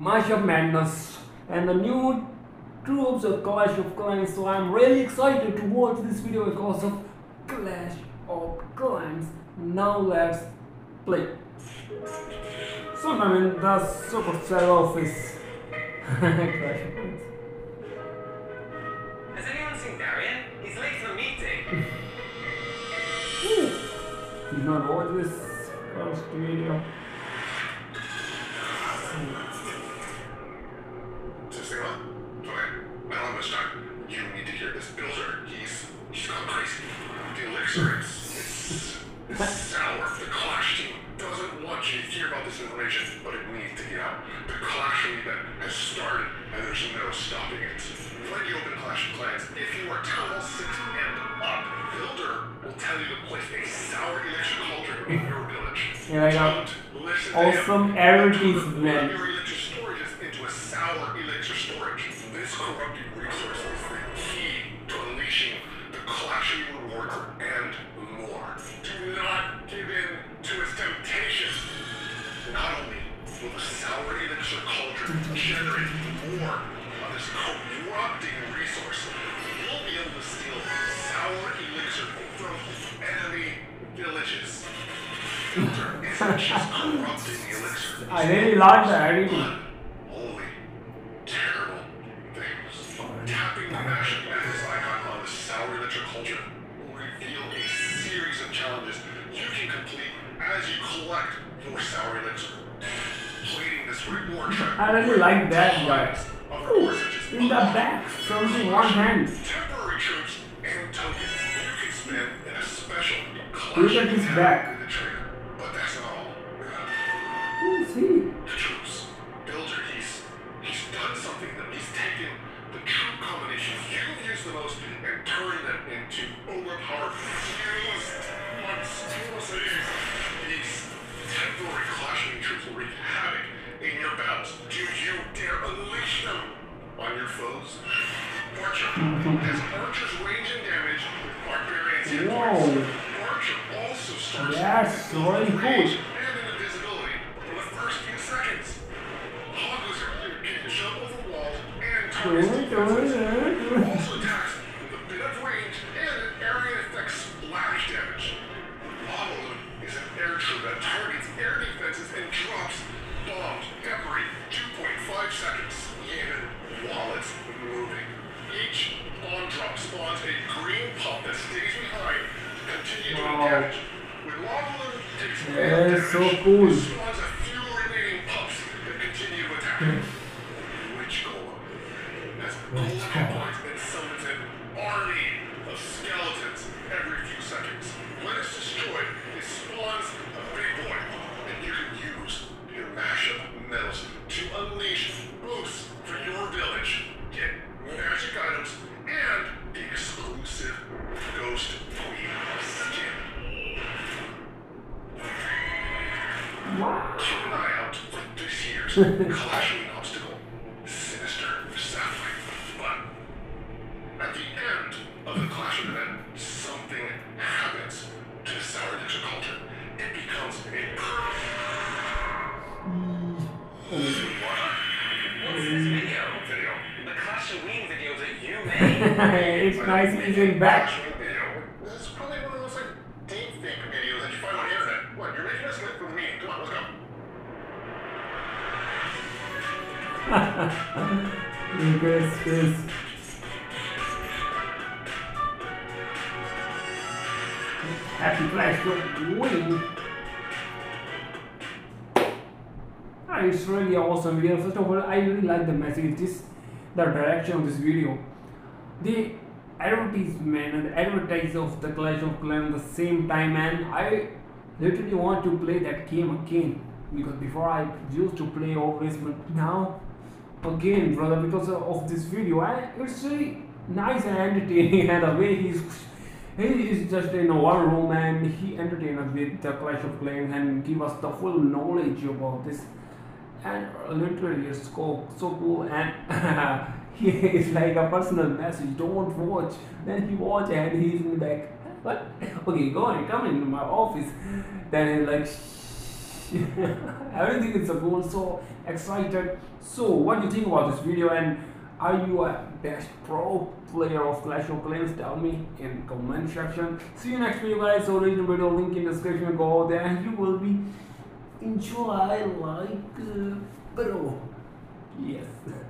Mashup Madness and the new troops of Clash of Clans. So I'm really excited to watch this video because of Clash of Clans. Now let's play. Sometime in the Supercell office. Clash of Clans. Has anyone seen Darian? He's late for meeting. Did not watch this first video. System up. Okay. Now I'm gonna start. You need to hear this builder. He's he's gone crazy. The elixir, it's sour. The Clash team doesn't want you to hear about this information, but it needs to get out. The Clash event has started, and there's no stopping it. When you open Clash of Clans, if you are Town Hall 6 and up, Builder will tell you to place a sour elixir cauldron in your village. Yeah, I got Don't listen to awesome him. advertisement. Your elixir storage is into a sour elixir storage. This corrupted resource is the key to unleashing the clashing rewards and I really like the editing. Holy, terrible things. Tapping the National icon on the Sour Elixir Cauldron will reveal a series of challenges you can complete as you collect your Sour Elixir. Completing this reward track. I really like that guy. Of rewards such as In the back, something one hand. temporary troops and tokens you can spend in a special Look at his back. Is he? The troops. Builder, he's he's done something that he's taken the troop combinations you've used the most and turned them into overpowered fused monstrosities. These temporary clashing troops will wreak havoc in your battles. Do you dare unleash them on your foes? Barcher has Archer's range and damage with Barbarian's hit points. Whoa. Barcher also starts with really cool. range and an invisibility for the first few seconds. Hog Wizard can jump over walls and targets defenses. Also attacks with a bit of range and an area effect splash damage. Lava is an air that targets air defenses and drops bombs every 2.5 seconds, even while it's moving. Each bomb drop spawns a green pump that stays behind to continue doing Wow. damage. When Lava Loon takes Yeah, damage, so cool. spawns a few remaining pumps that continue to attack. Witch Golem has golden hit points and summons an army of skeletons every few seconds. When it's destroyed, it spawns a big boy, and you can use your mashup medals to unleash boosts for your village. Get magic items and the exclusive Ghost Queen skin. Wow. Keep an eye out for this year's clashing obstacle, Sinister Sapphire. But at the end of the clash event, something happens to the Sour Elixir Cauldron. It becomes a perfect. What's this video? Video. The Clashoween video that you made. it's nice he's in back. His face. Happy Flash will win. Ah, it's really awesome video. First of all, I really like the message. This, the direction of this video. The advertisement and the advertise of the Clash of Clans the same time, and I literally want to play that game again because before I used to play always, but now again, brother, because of this video, I, it's really nice and entertaining, and the way he's he is just in one room and he entertain us with the Clash of Clans and give us the full knowledge about this. And literally, it's so, so cool. And he is like a personal message. Don't watch. Then he watch and he's in the back. What? Okay, go on. Come in my office. Then he's like, Everything is a goal. So excited. So what do you think about this video? And are you a best pro player of Clash of Clans? Tell me in comment section. See you next video, guys. So original video link in description. Go there and you will be enjoy like uh, pro. Yes.